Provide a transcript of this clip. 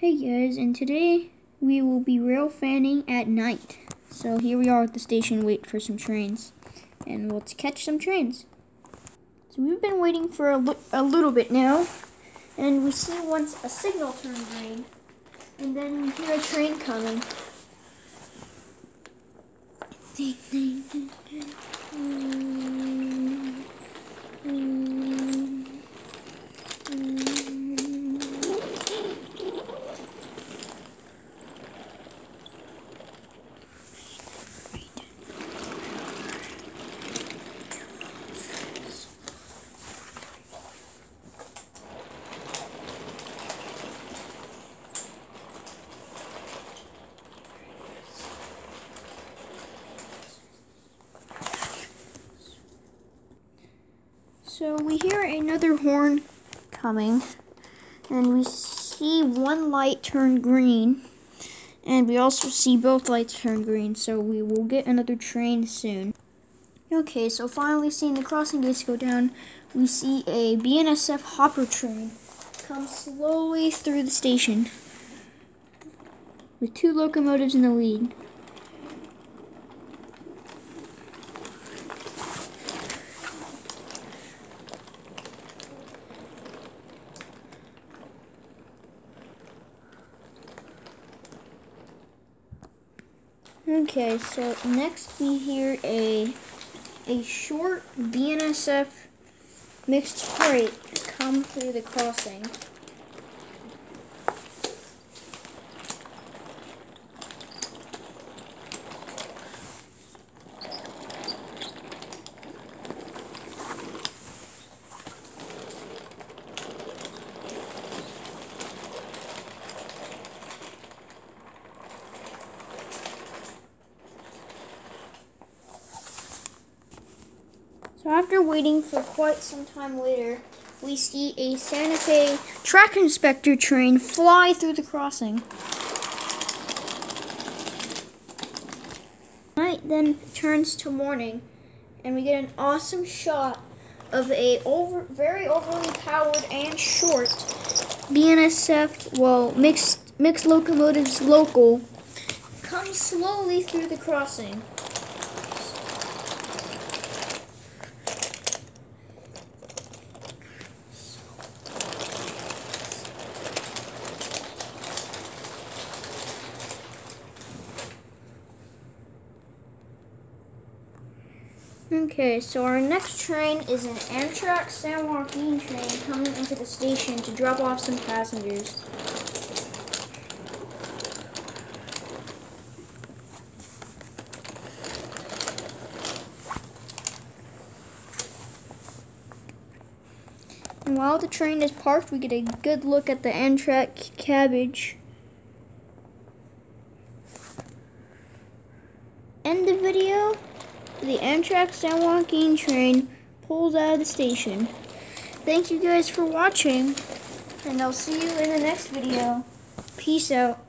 Hey guys, and today we will be rail fanning at night. So here we are at the station, wait for some trains, and let's catch some trains. So we've been waiting for a, a little bit now, and we see once a signal turn green, and then we hear a train coming. Ding, ding, ding, So we hear another horn coming, and we see one light turn green, and we also see both lights turn green, so we will get another train soon. Okay, so finally seeing the crossing gates go down, we see a BNSF hopper train come slowly through the station with two locomotives in the lead. Okay, so next we hear a a short BNSF mixed freight come through the crossing. After waiting for quite some time later, we see a Santa Fe track inspector train fly through the crossing. Night then turns to morning, and we get an awesome shot of a over, very overly powered and short BNSF, well, mixed mixed locomotives local, come slowly through the crossing. Okay, so our next train is an Amtrak San Joaquin train coming into the station to drop off some passengers. And while the train is parked, we get a good look at the Amtrak cabbage. End the video the Amtrak San Joaquin train pulls out of the station. Thank you guys for watching, and I'll see you in the next video. Peace out.